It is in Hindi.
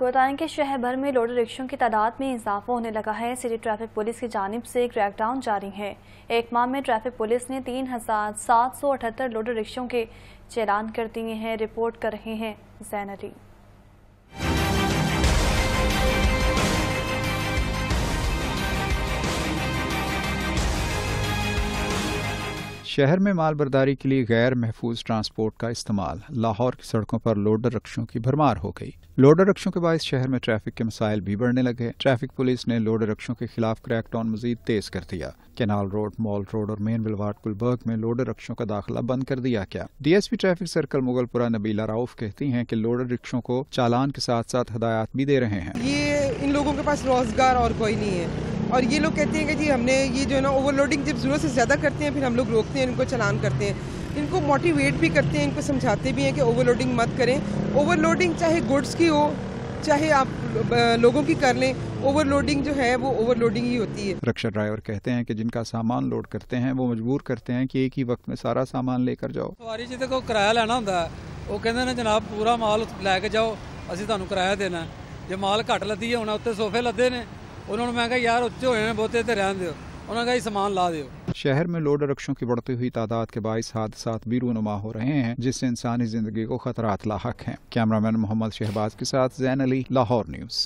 आपको बताएँ कि शहर भर में लोडो रिक्शों की तादाद में इजाफा होने लगा है। सिटी ट्रैफ़िक पुलिस की जानब से क्रैकडाउन जारी है। एक माह में ट्रैफ़िक पुलिस ने तीन हज़ार सात सौ अठहत्तर लोडो रिक्शों के चैलान कर दिए हैं। रिपोर्ट कर रहे हैं जैन अली। शहर में माल बर्दारी के लिए गैर महफूज ट्रांसपोर्ट का इस्तेमाल लाहौर की सड़कों पर लोडर रक्षों की भरमार हो गई। लोडर रक्षों के बायस शहर में ट्रैफ़िक के मसाइल भी बढ़ने लगे ट्रैफ़िक पुलिस ने लोडर रक्षों के खिलाफ क्रैकडाउन मजीद तेज कर दिया। केनाल रोड, मॉल रोड और मेन बिलवाड गुलबर्ग में लोडर रक्षों का दाखिला बंद कर दिया गया। DSP traffic circle Mughalpura Nabila Rauf कहती हैं कि लोडर रिक्शों को चालान के साथ साथ हदायत भी दे रहे हैं। ये इन लोगों के पास रोज़गार और कोई नहीं है। और ये लोग कहते हैं कि जी हमने ये जो है ना ओवरलोडिंग जब ज़रूरत से ज़्यादा करते हैं फिर हम लोग रोकते हैं इनको चलान करते हैं इनको मोटिवेट भी करते हैं इनको समझाते भी हैं कि ओवरलोडिंग मत करें ओवरलोडिंग चाहे गुड्स की हो चाहे आप लोगों की कर लें ओवरलोडिंग जो है वो ओवरलोडिंग ही होती है रक्षा ड्राइवर कहते हैं कि जिनका सामान लोड करते हैं वो मजबूर करते हैं कि एक ही वक्त में सारा सामान लेकर जाओ सवारी जिसे को किराया लेना होंगे वो कहते हैं जनाब पूरा माल लैके जाओ असं ਤੁਹਾਨੂੰ ਕਿਰਾਇਆ ਦੇਣਾ ਜੇ ਮਾਲ ਘੱਟ ਲੱਦੀ ਹੈ ਹੁਣ ਉੱਤੇ ਸੋਫੇ ਲੱਦੇ ਨੇ ਉਹਨਾਂ ਨੂੰ ਮੈਂ ਕਿਹਾ ਯਾਰ ਉੱਚੇ ਹੋਏ ਨੇ ਬਹੁਤੇ ਤੇ ਰਹਿਣ ਦਿਓ ਉਹਨਾਂ का सामान ला दियो शहर में लोड रक्षों की बढ़ती हुई तादाद के बाईस हादसा भी रूनुमा हो रहे हैं जिससे इंसानी जिंदगी को खतरात लाक हैं कैमरामैन मोहम्मद शहबाज के साथ जैन अली लाहौर न्यूज़